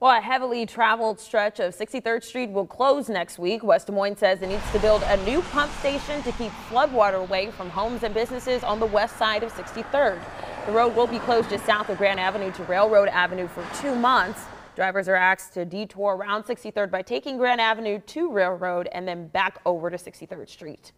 Well, a heavily traveled stretch of 63rd Street will close next week. West Des Moines says it needs to build a new pump station to keep floodwater away from homes and businesses on the west side of 63rd. The road will be closed just south of Grand Avenue to Railroad Avenue for two months. Drivers are asked to detour around 63rd by taking Grand Avenue to Railroad and then back over to 63rd Street.